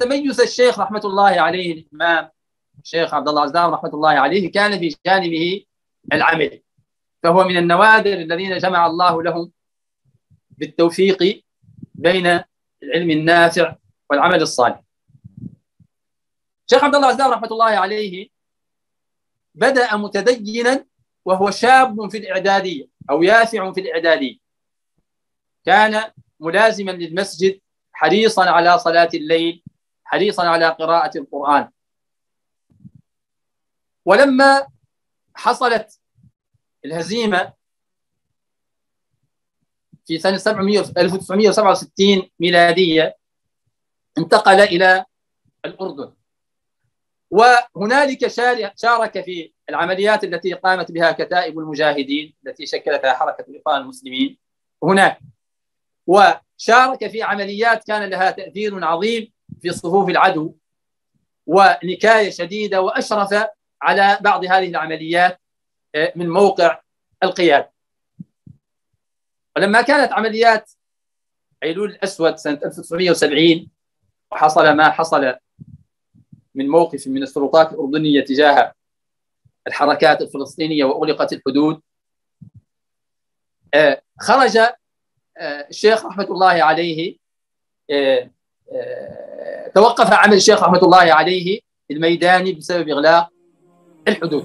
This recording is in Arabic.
تميز الشيخ رحمة الله عليه الإمام الشيخ عبد الله عزام رحمة الله عليه كان في جانبه العمل فهو من النوادر الذين جمع الله لهم بالتوفيق بين العلم النافع والعمل الصالح. الشيخ عبد الله عزام رحمة الله عليه بدأ متدينا وهو شاب في الإعدادية أو يافع في الإعدادية. كان ملازما للمسجد حريصا على صلاة الليل حريصا على قراءة القرآن. ولما حصلت الهزيمة في سنة 1967 ميلادية انتقل إلى الأردن. وهنالك شارك في العمليات التي قامت بها كتائب المجاهدين التي شكلتها حركة الإخوان المسلمين هناك. وشارك في عمليات كان لها تأثير عظيم في صفوف العدو ونكاية شديدة وأشرف على بعض هذه العمليات آه، من موقع القيادة. ولما كانت عمليات أيلول الأسود سنة 1970 وحصل ما حصل من موقف من السلطات الأردنية تجاه الحركات الفلسطينية وأغلقت الحدود آه، خرج الشيخ رحمة الله عليه توقف عمل الشيخ رحمة الله عليه الميداني بسبب إغلاق الحدود.